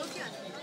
Look at it.